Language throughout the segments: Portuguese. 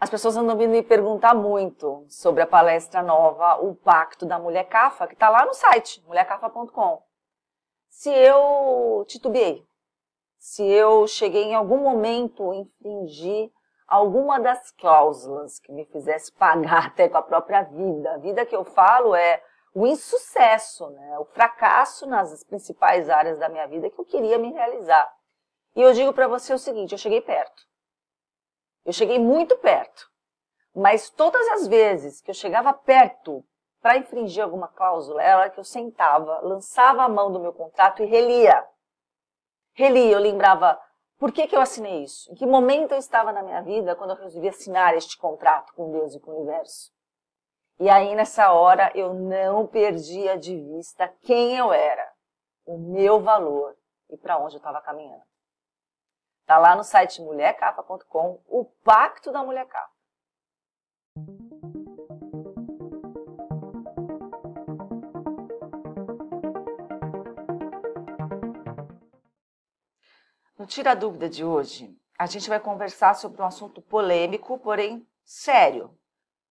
As pessoas andam vindo me perguntar muito sobre a palestra nova, o Pacto da Mulher Cafa, que está lá no site, mulhercafa.com. Se eu titubeei, se eu cheguei em algum momento a infringir alguma das cláusulas que me fizesse pagar até com a própria vida. A vida que eu falo é o insucesso, né? o fracasso nas principais áreas da minha vida que eu queria me realizar. E eu digo para você o seguinte: eu cheguei perto. Eu cheguei muito perto. Mas todas as vezes que eu chegava perto para infringir alguma cláusula, era que eu sentava, lançava a mão do meu contrato e relia. Relia, eu lembrava por que, que eu assinei isso? Em que momento eu estava na minha vida quando eu resolvi assinar este contrato com Deus e com o universo? E aí, nessa hora, eu não perdia de vista quem eu era, o meu valor e para onde eu estava caminhando. Está lá no site mulhercapa.com o Pacto da Mulher Capa. No Tira a Dúvida de hoje, a gente vai conversar sobre um assunto polêmico, porém sério,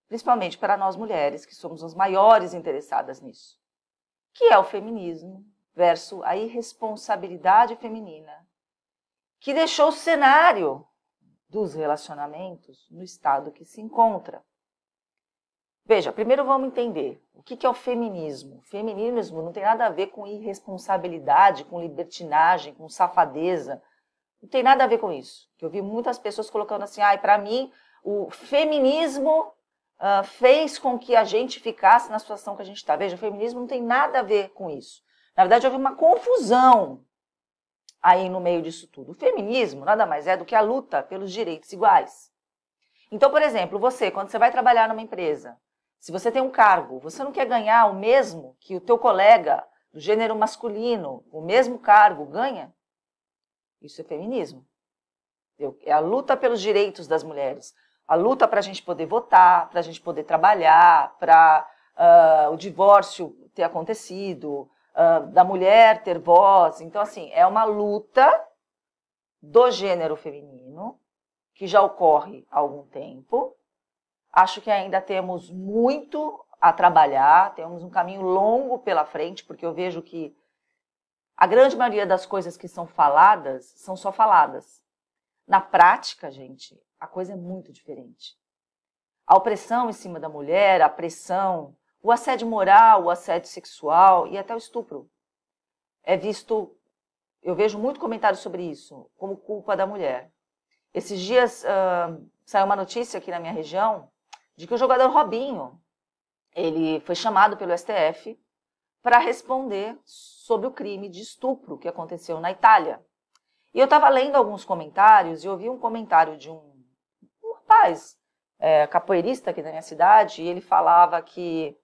principalmente para nós mulheres, que somos as maiores interessadas nisso, que é o feminismo versus a irresponsabilidade feminina que deixou o cenário dos relacionamentos no estado que se encontra. Veja, primeiro vamos entender o que é o feminismo. O feminismo não tem nada a ver com irresponsabilidade, com libertinagem, com safadeza. Não tem nada a ver com isso. Eu vi muitas pessoas colocando assim, ah, para mim o feminismo uh, fez com que a gente ficasse na situação que a gente está. Veja, o feminismo não tem nada a ver com isso. Na verdade, houve uma confusão aí no meio disso tudo. O feminismo nada mais é do que a luta pelos direitos iguais. Então, por exemplo, você, quando você vai trabalhar numa empresa, se você tem um cargo, você não quer ganhar o mesmo que o teu colega do gênero masculino, o mesmo cargo, ganha? Isso é feminismo. É a luta pelos direitos das mulheres. A luta para a gente poder votar, para a gente poder trabalhar, para uh, ah, o divórcio ter acontecido, uh, da mulher ter voz. Então, assim, é uma luta do gênero feminino, que já ocorre há algum tempo. Acho que ainda temos muito a trabalhar, temos um caminho longo pela frente, porque eu vejo que a grande maioria das coisas que são faladas são só faladas. Na prática, gente, a coisa é muito diferente. A opressão em cima da mulher, a pressão o assédio moral, o assédio sexual e até o estupro é visto, eu vejo muito comentário sobre isso, como culpa da mulher. Esses dias uh, saiu uma notícia aqui na minha região de que o jogador Robinho ele foi chamado pelo STF para responder sobre o crime de estupro que aconteceu na Itália. E eu estava lendo alguns comentários e ouvi um comentário de um, um rapaz é, capoeirista aqui da minha cidade e ele falava que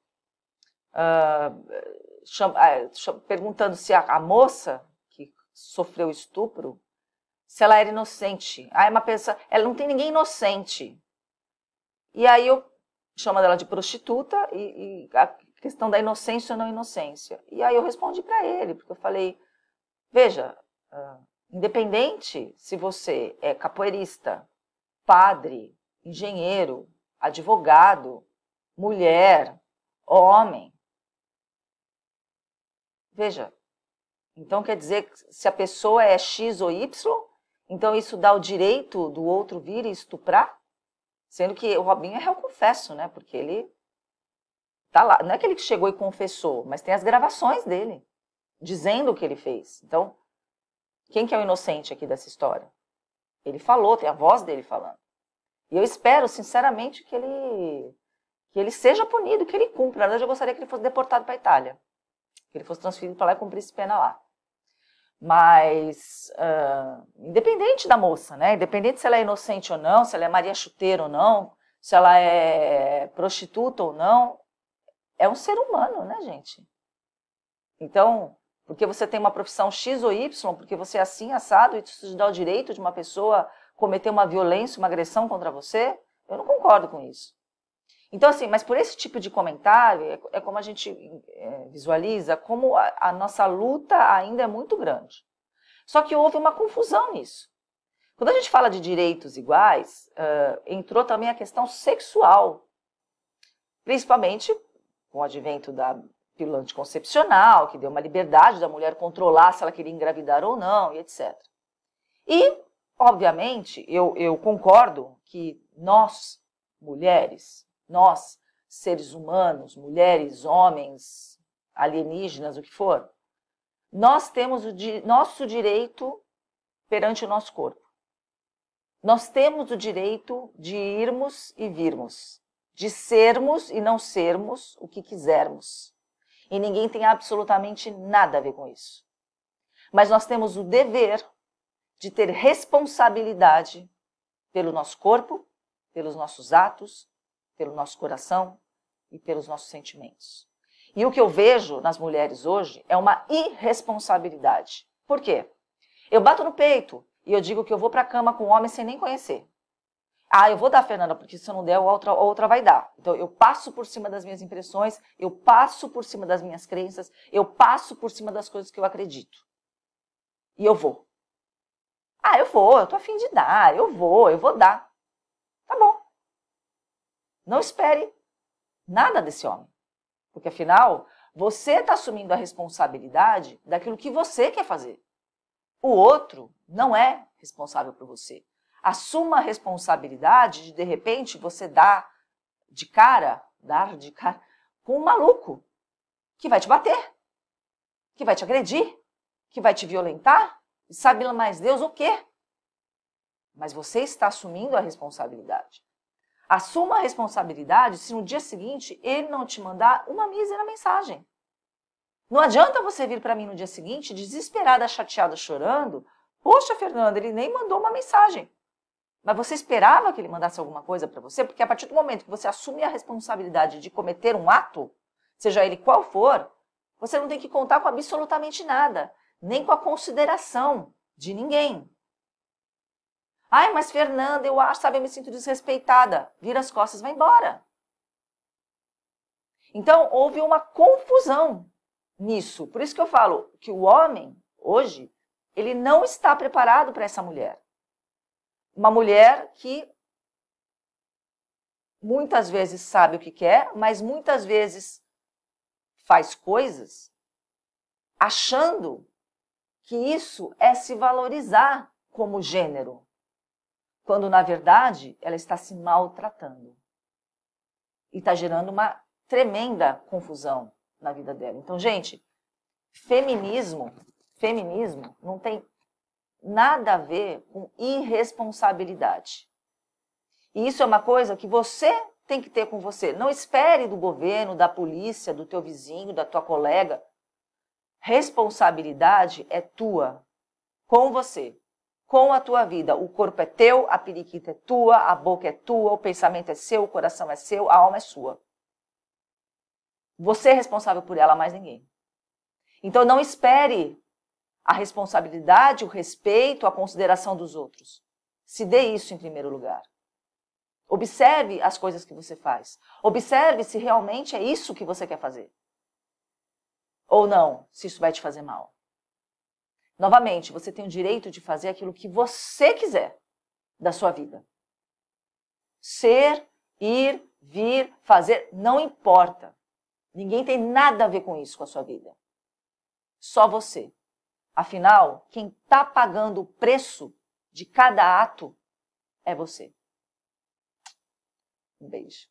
uh, perguntando se a, a, moça que sofreu estupro, se ela era inocente. Aí uma pessoa, ela não tem ninguém inocente. E aí eu chamo dela de prostituta e, e a questão da inocência ou não inocência. E aí eu respondi para ele, porque eu falei, veja, uh, independente se você é capoeirista, padre, engenheiro, advogado, mulher, homem, Veja, então quer dizer que se a pessoa é X ou Y, então isso dá o direito do outro vir e estuprar? Sendo que o Robinho é réu confesso, né? Porque ele tá lá. Não é que ele chegou e confessou, mas tem as gravações dele, dizendo o que ele fez. Então, quem que é o inocente aqui dessa história? Ele falou, tem a voz dele falando. E eu espero, sinceramente, que ele que ele seja punido, que ele cumpra. Na verdade, eu gostaria que ele fosse deportado para a Itália que ele fosse transferido para lá e cumprisse pena lá. Mas, uh, independente da moça, né? Independente se ela é inocente ou não, se ela é Maria Chuteira ou não, se ela é prostituta ou não, é um ser humano, né, gente? Então, porque você tem uma profissão X ou Y, porque você é assim, assado, e isso te dá o direito de uma pessoa cometer uma violência, uma agressão contra você, eu não concordo com isso. Então, assim, mas por esse tipo de comentário, é, é como a gente é, visualiza como a, a nossa luta ainda é muito grande. Só que houve uma confusão nisso. Quando a gente fala de direitos iguais, uh, entrou também a questão sexual, principalmente com o advento da pílula anticoncepcional, que deu uma liberdade da mulher controlar se ela queria engravidar ou não, e etc. E, obviamente, eu, eu concordo que nós, mulheres, nós, seres humanos, mulheres, homens, alienígenas, o que for, nós temos o di nosso direito perante o nosso corpo. Nós temos o direito de irmos e virmos, de sermos e não sermos o que quisermos. E ninguém tem absolutamente nada a ver com isso. Mas nós temos o dever de ter responsabilidade pelo nosso corpo, pelos nossos atos, pelo nosso coração e pelos nossos sentimentos. E o que eu vejo nas mulheres hoje é uma irresponsabilidade. Por quê? Eu bato no peito, e eu digo que eu vou para a cama com um homem sem nem conhecer. Ah, eu vou dar, Fernanda, porque se eu não der, a outra, a outra vai dar. Então, eu passo por cima das minhas impressões, eu passo por cima das minhas crenças, eu passo por cima das coisas que eu acredito. E eu vou. Ah, eu vou, eu tô afim de dar, eu vou, eu vou dar. Tá bom. Não espere nada desse homem. Porque afinal, você está assumindo a responsabilidade daquilo que você quer fazer. O outro não é responsável por você. Assuma a responsabilidade de, de repente, você dar de cara, dar de cara com um maluco que vai te bater, que vai te agredir, que vai te violentar, e sabe lá mais Deus o quê? Mas você está assumindo a responsabilidade. Assuma a responsabilidade se no dia seguinte ele não te mandar uma mísera mensagem. Não adianta você vir para mim no dia seguinte, desesperada, chateada, chorando. Poxa, Fernanda, ele nem mandou uma mensagem. Mas você esperava que ele mandasse alguma coisa para você? Porque a partir do momento que você assume a responsabilidade de cometer um ato, seja ele qual for, você não tem que contar com absolutamente nada, nem com a consideração de ninguém. Ai, mas Fernanda, eu acho, sabe, eu me sinto desrespeitada. Vira as costas, vai embora. Então, houve uma confusão nisso. Por isso que eu falo que o homem, hoje, ele não está preparado para essa mulher. Uma mulher que muitas vezes sabe o que quer, mas muitas vezes faz coisas achando que isso é se valorizar como gênero, quando na verdade ela está se maltratando e está gerando uma tremenda confusão na vida dela. Então, gente, feminismo, feminismo não tem nada a ver com irresponsabilidade. E isso é uma coisa que você tem que ter com você. Não espere do governo, da polícia, do teu vizinho, da tua colega. Responsabilidade é tua, com você, com a tua vida. O corpo é teu, a periquita é tua, a boca é tua, o pensamento é seu, o coração é seu, a alma é sua. Você é responsável por ela, mais ninguém. Então não espere a responsabilidade, o respeito, a consideração dos outros. Se dê isso em primeiro lugar. Observe as coisas que você faz. Observe se realmente é isso que você quer fazer. Ou não, se isso vai te fazer mal. Novamente, você tem o direito de fazer aquilo que você quiser da sua vida. Ser, ir, vir, fazer, não importa. Ninguém tem nada a ver com isso, com a sua vida. Só você. Afinal, quem está pagando o preço de cada ato é você. Um beijo.